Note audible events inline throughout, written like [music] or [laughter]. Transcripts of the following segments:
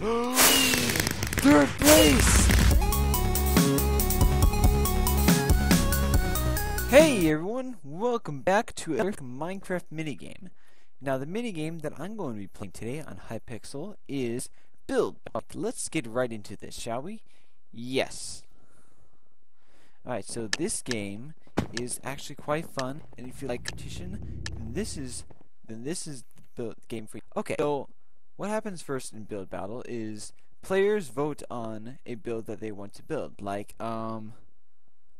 [gasps] Third place! Hey everyone, welcome back to a Minecraft minigame. Now the minigame that I'm going to be playing today on Hypixel is Build. Let's get right into this, shall we? Yes. Alright, so this game is actually quite fun, and if you like competition, then this is then this is the game for you. Okay, so what happens first in build battle is players vote on a build that they want to build, like um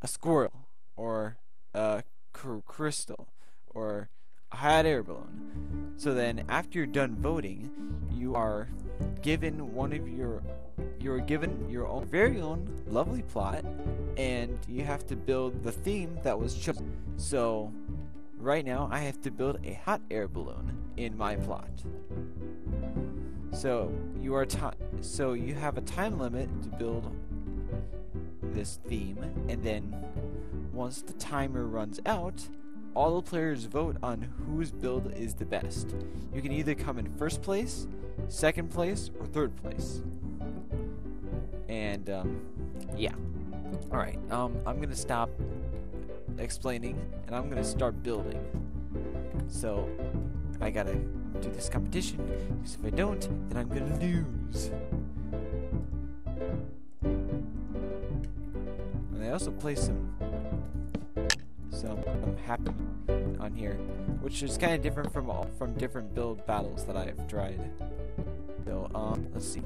a squirrel or a cr crystal or a hot air balloon. So then after you're done voting, you are given one of your you're given your own very own lovely plot and you have to build the theme that was chosen. So right now I have to build a hot air balloon in my plot. So you are so you have a time limit to build this theme, and then once the timer runs out, all the players vote on whose build is the best. You can either come in first place, second place, or third place. And um, yeah. All right. Um, I'm gonna stop explaining, and I'm gonna start building. So I gotta do this competition, because if I don't, then I'm gonna lose. And I also play some some um, happy on here, which is kind of different from all from different build battles that I've tried. So um, let's see.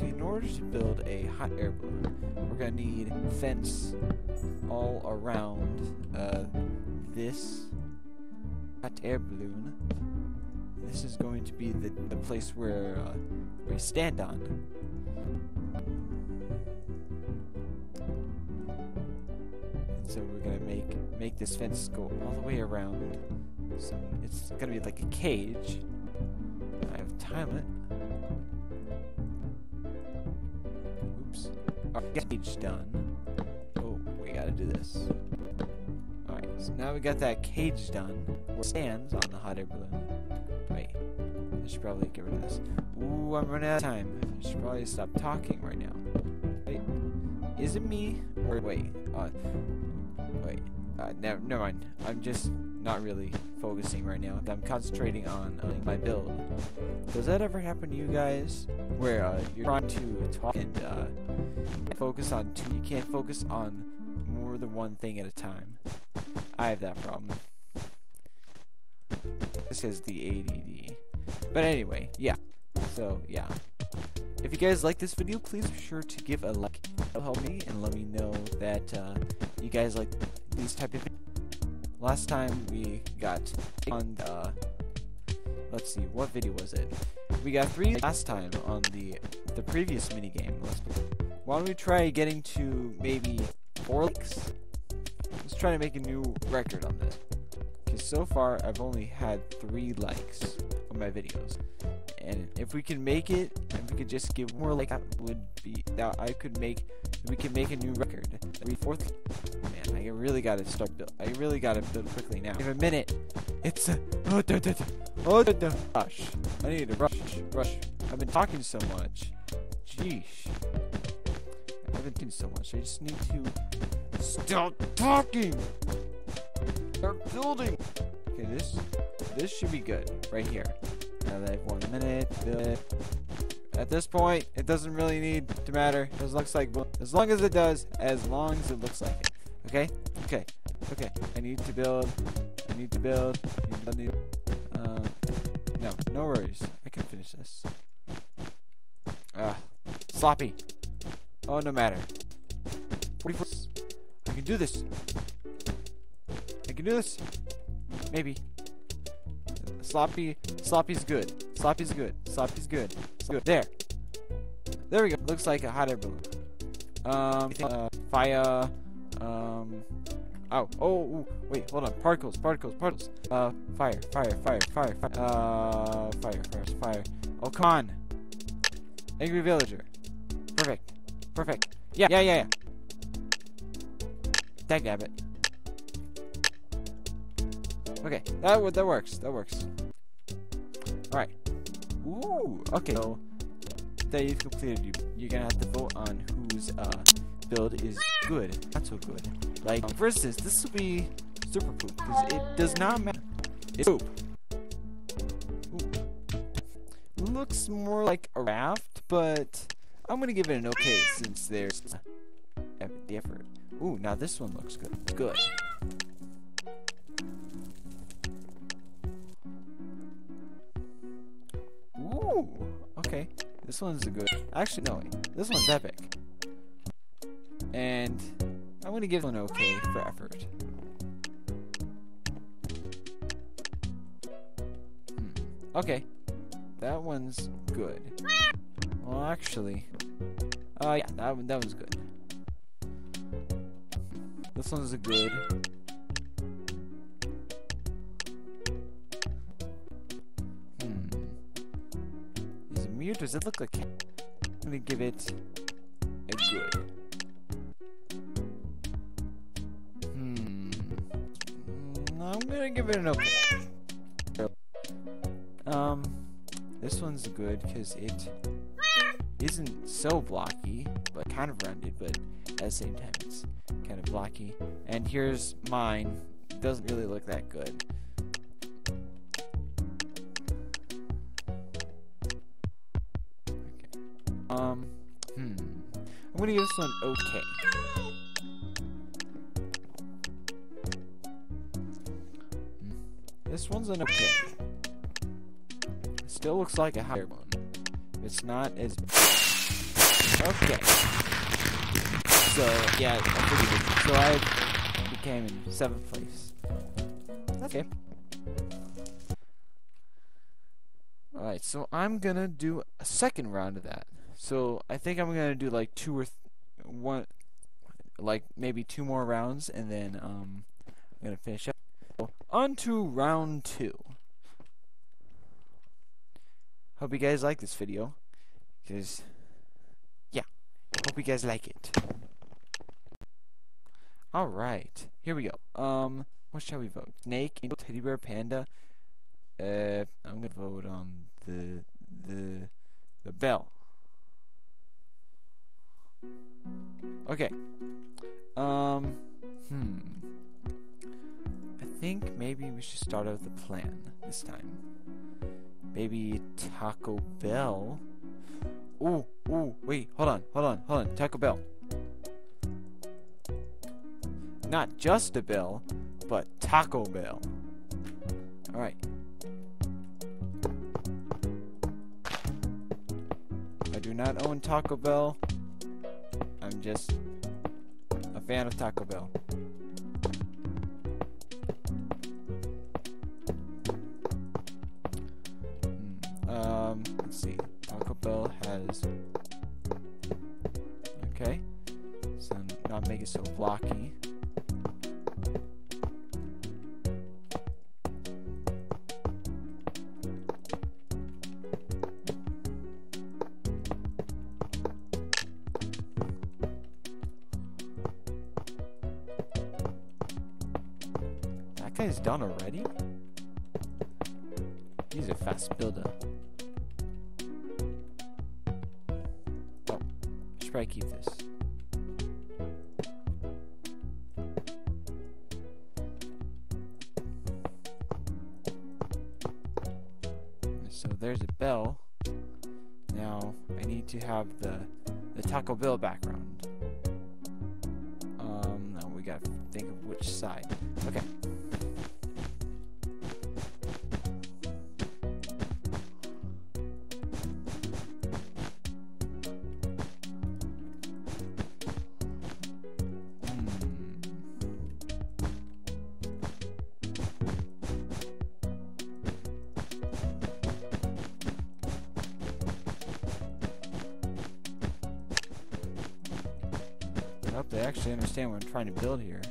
In order to build a hot air balloon, we're gonna need fence all around uh, this hot air balloon this is going to be the, the place where, uh, we stand on. And so we're gonna make make this fence go all the way around. So it's gonna be like a cage. I have time it. Oops. Our cage done. Oh, we gotta do this. Alright, so now we got that cage done. Stands on the hot air balloon. I should probably get rid of this. Ooh, I'm running out of time. I should probably stop talking right now. Wait. Is it me? Or wait. Uh, wait. Uh, never, never mind. I'm just not really focusing right now. I'm concentrating on uh, my build. Does that ever happen to you guys? Where uh, you're trying to talk and uh, focus on two. You can't focus on more than one thing at a time. I have that problem. This is the ADD. But anyway, yeah. So, yeah. If you guys like this video, please be sure to give a like. It'll help me and let me know that uh, you guys like these type of videos. Last time we got on, uh, let's see, what video was it? We got three last time on the the previous minigame. Let's Why don't we try getting to maybe four likes? Let's try to make a new record on this because so far I've only had three likes my videos. And if we can make it, if we could just give more like that would be that I could make we can make a new record. Every fourth man, I really gotta start build I really gotta build quickly now. In a minute. It's a oh da, oh da, rush. I need to rush rush. I've been talking so much. Jeesh. I've been doing so much. I just need to stop talking. Start building. Okay, this this should be good right here. Now I have one minute. At this point, it doesn't really need to matter. It looks like as long as it does, as long as it looks like it. Okay? Okay. Okay. I need to build. I need to build. I need, uh, no, no worries. I can finish this. Ah, sloppy. Oh, no matter. 44. I can do this. I can do this. Maybe. Sloppy. Sloppy's good. Sloppy's good. Sloppy's good. good. There. There we go. Looks like a hot air balloon. Um, uh, fire. Um. Oh, oh, ooh, wait, hold on. Particles, particles, particles. Uh, fire, fire, fire, fire, fire. Uh, fire, fire, fire. Oh, come on. Angry villager. Perfect. Perfect. Yeah, yeah, yeah, yeah. Dag. Okay, that that works. That works. All right. Ooh. Okay. So that you've completed, you, you're gonna have to vote on whose uh, build is good, not so good. Like, for instance, this will be super poop, because it does not matter. It's poop. Ooh. Looks more like a raft, but I'm gonna give it an okay since there's uh, the effort. Ooh, now this one looks good. Good. This one's a good. Actually, no. This one's epic. And I'm gonna give one okay for effort. Hmm. Okay, that one's good. Well, actually, uh, yeah, that that one's good. This one's a good. Does it look like? I'm gonna give it a good. Hmm. Mm, I'm gonna give it an okay. Um, this one's good because it isn't so blocky, but kind of rounded, but at the same time it's kind of blocky. And here's mine. Doesn't really look that good. Um, hmm. I'm gonna give this one okay. Hmm. This one's an okay. Still looks like a higher one. It's not as okay. So yeah, it. So I became in seventh place. Okay. Alright, so I'm gonna do a second round of that. So I think I'm gonna do like two or one, like maybe two more rounds, and then um, I'm gonna finish up. So, on to round two. Hope you guys like this video, because yeah, hope you guys like it. All right, here we go. Um, what shall we vote? Snake, teddy bear, panda. Uh, I'm gonna vote on the the the bell. Okay. Um. Hmm. I think maybe we should start out with the plan this time. Maybe Taco Bell. Ooh, ooh, wait, hold on, hold on, hold on. Taco Bell. Not just a bell, but Taco Bell. Alright. I do not own Taco Bell. Just a fan of Taco Bell. That guy's done already? He's a fast builder. Should probably keep this. So there's a bell. Now I need to have the the Taco Bell background. Um, now we gotta think of which side. Okay. They actually understand what I'm trying to build here. [laughs]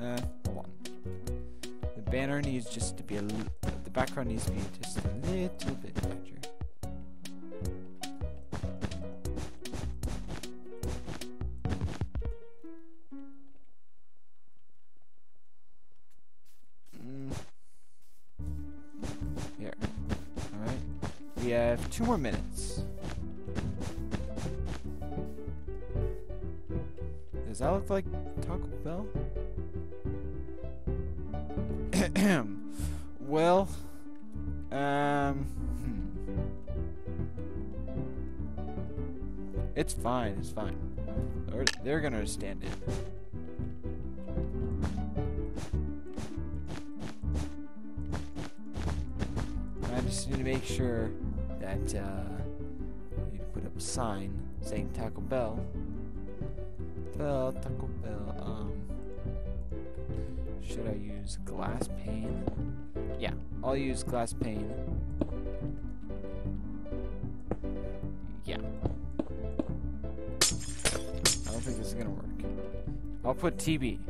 uh, hold on. The banner needs just to be a the background needs to be just a little bit larger. Two more minutes. Does that look like Taco Bell? [clears throat] well, um, hmm. it's fine. It's fine. They're, they're gonna understand it. I just need to make sure that uh, you put up a sign saying Taco Bell. Bell, Taco Bell. Um, should I use glass pane? Yeah, I'll use glass pane. Yeah. I don't think this is gonna work. I'll put TB.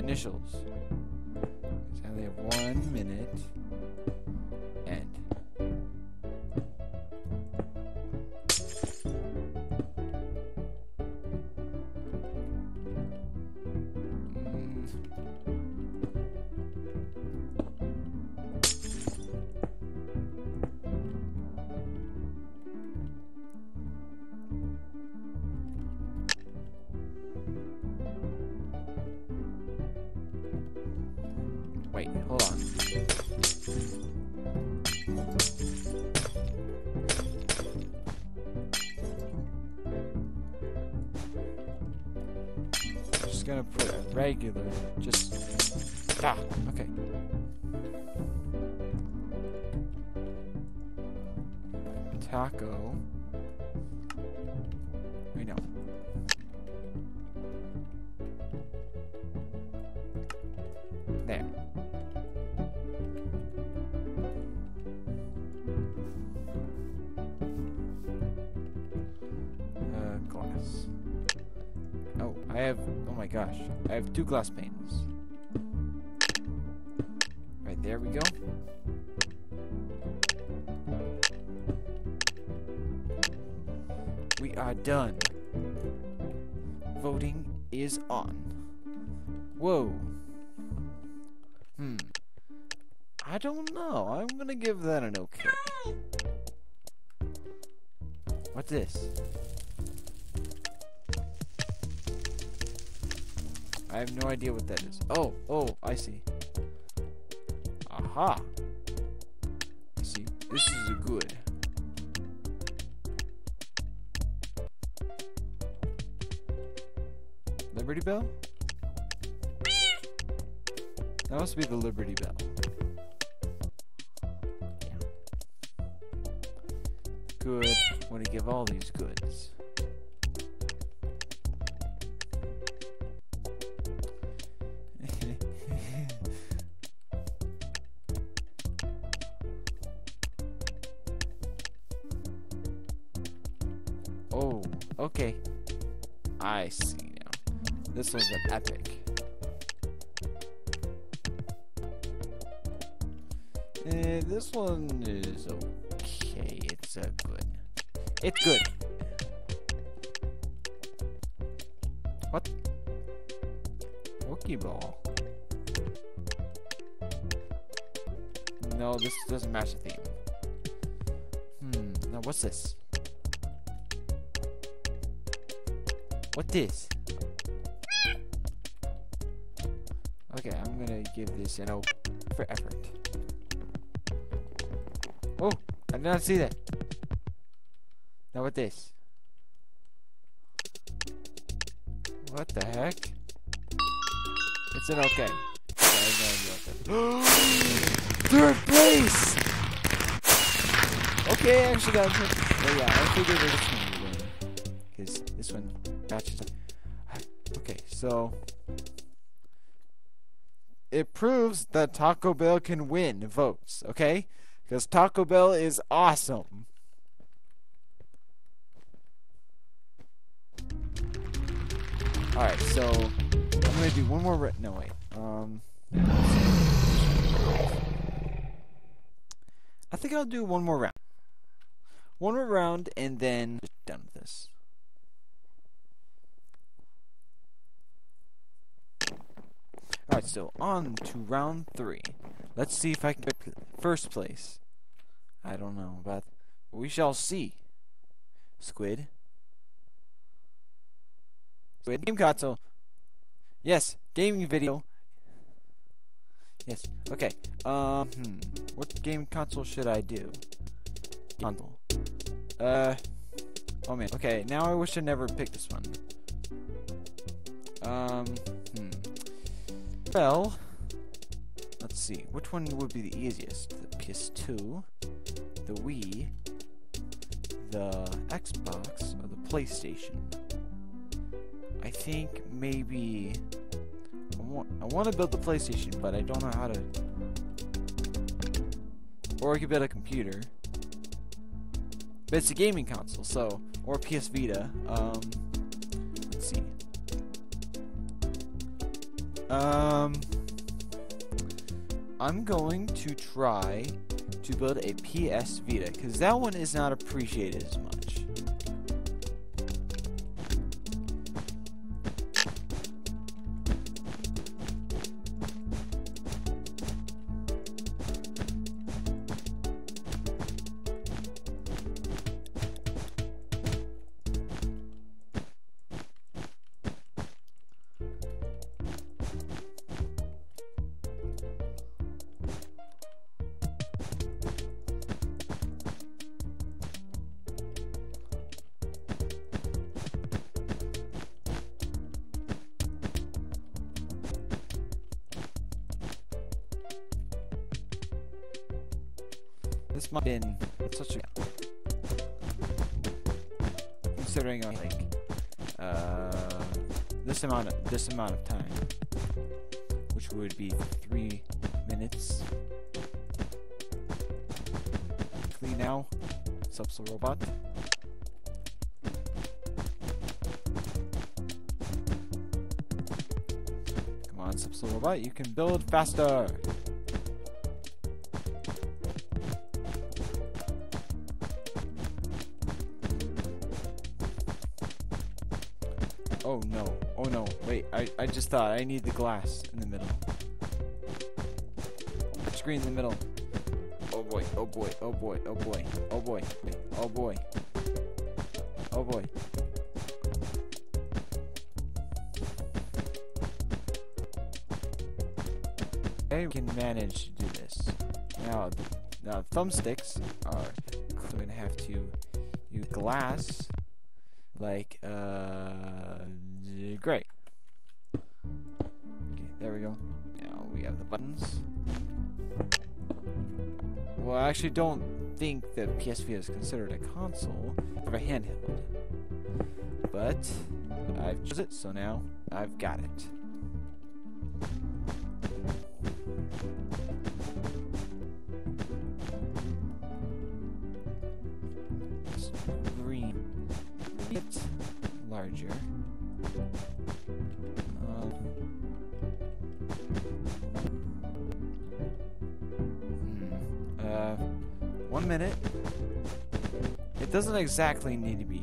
Initials. I only have one minute. Regular, just ah, okay. Taco. Gosh, I have two glass panes. Right there we go. We are done. Voting is on. Whoa. Hmm. I don't know. I'm gonna give that an okay. What's this? I have no idea what that is. Oh, oh, I see. Aha. See. This is a good. Liberty Bell? That must be the Liberty Bell. Good. Want to give all these goods. Oh, okay. I see now. This one's an epic. Eh, this one is okay. It's a good. It's good. What? Pokeball. No, this doesn't match the theme. Hmm. Now what's this? What this? Okay, I'm gonna give this an O for effort. Oh, I did not see that. Now what this? What the heck? It's an okay. [gasps] Third place! Okay, actually that's it. But yeah, I figured this one would win. Because this one Okay, so it proves that Taco Bell can win votes, okay? Because Taco Bell is awesome. Alright, so I'm gonna do one more. Re- no, wait. Um, I think I'll do one more round. One more round, and then done with this. Alright, so on to round three. Let's see if I can get first place. I don't know, but we shall see. Squid. Squid game console. Yes, gaming video. Yes. Okay. Um. Hmm. What game console should I do? Console. Uh. Oh man. Okay. Now I wish I never picked this one. Um. Well. Let's see. Which one would be the easiest? The PS2, the Wii, the Xbox, or the PlayStation? I think maybe I want I want to build the PlayStation, but I don't know how to. Or I could build a computer. But it's a gaming console, so or PS Vita. Um, let's see. Um, I'm going to try to build a PS Vita because that one is not appreciated as much. This might have been such a considering uh, like uh, this amount of this amount of time, which would be three minutes. Clean now, Supslowrobot. Come on, Supslowrobot, you can build faster. I, just thought I need the glass in the middle. Screen in the middle. Oh boy, oh boy, oh boy, oh boy, oh boy, oh boy. Oh boy. I can manage to do this. Now, now thumbsticks are going to have to use glass like, uh, great. Buttons. Well, I actually don't think that PS Vita is considered a console of a handheld. But I've chosen it, so now I've got it. it larger. Minute. It doesn't exactly need to be.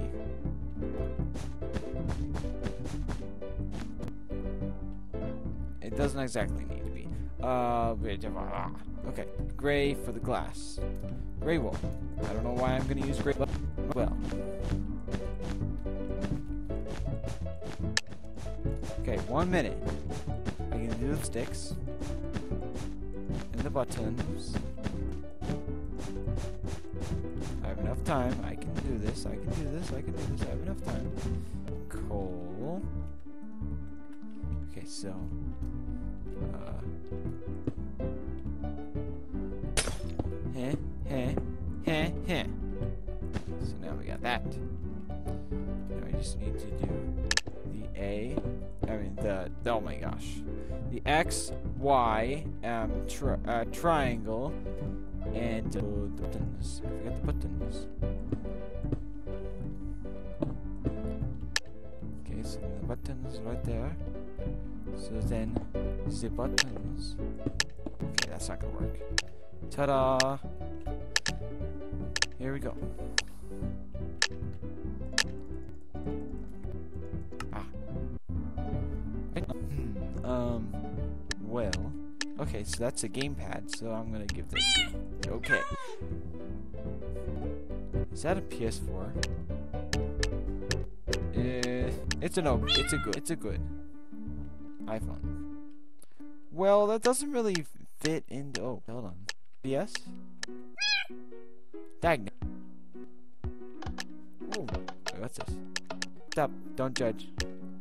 It doesn't exactly need to be. Uh, okay. Gray for the glass. Gray wool. I don't know why I'm gonna use gray. Well. Okay, one minute. I can do the sticks. And the buttons. Time. I can do this. I can do this. I can do this. I have enough time. Coal. Okay, so. Uh. Heh, heh, heh, heh. So now we got that. Now I just need to do the A I mean the, oh my gosh, the X, Y, um, tri uh, triangle, and uh, the buttons. I forgot the buttons. Okay, so the buttons right there. So then the buttons. Okay, that's not gonna work. Ta-da! Here we go. Ah. Um, well, okay, so that's a gamepad, so I'm gonna give this. Okay. Is that a PS4? Uh, it's a no. It's a good. It's a good iPhone. Well, that doesn't really fit into. Oh, hold on. Yes. Dag. Oh, what's this? Stop! Don't judge.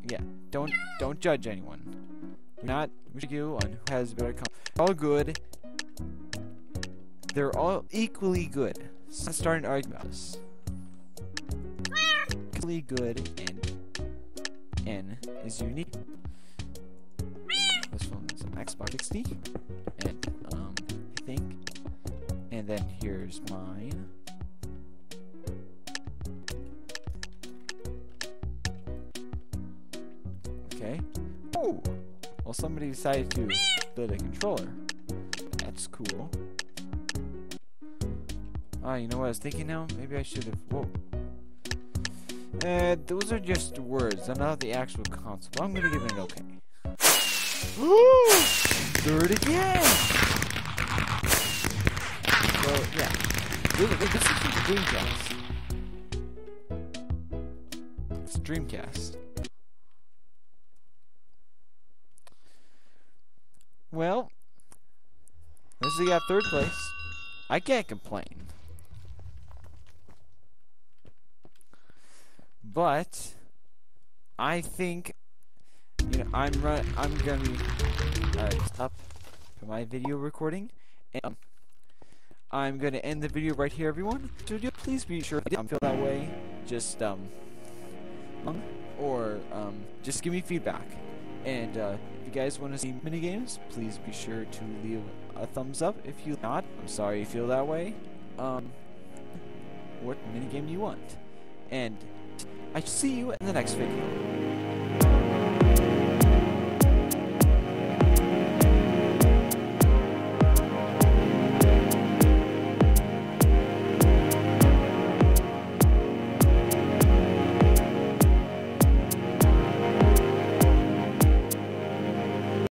Yeah, don't don't judge anyone. Not you on who has better. All good. They're all equally good. So let's start an argument. Equally good and N is unique. This one's an Xbox 60, and um, I think, and then here's mine. Okay. Oh, well, somebody decided to build a controller. That's cool. Ah, you know what I was thinking now? Maybe I should have. Whoa. Uh, those are just words. I'm not the actual console. But I'm gonna give it an okay. [gasps] Third again. So yeah, this, is the Dreamcast. It's Dreamcast. Well, is got third place. I can't complain. But I think you know I'm run I'm gonna be uh, for my video recording. And, um, I'm gonna end the video right here, everyone. Please be sure to feel that way. Just um, or um, just give me feedback. And uh, if you guys want to see mini games, please be sure to leave a thumbs up. If you not, I'm sorry you feel that way. Um, what mini game do you want? And I see you in the next video.